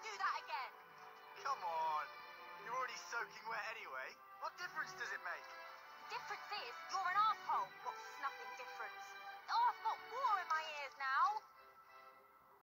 do that again. Come on. You're already soaking wet anyway. What difference does it make? Difference is, you're an asshole.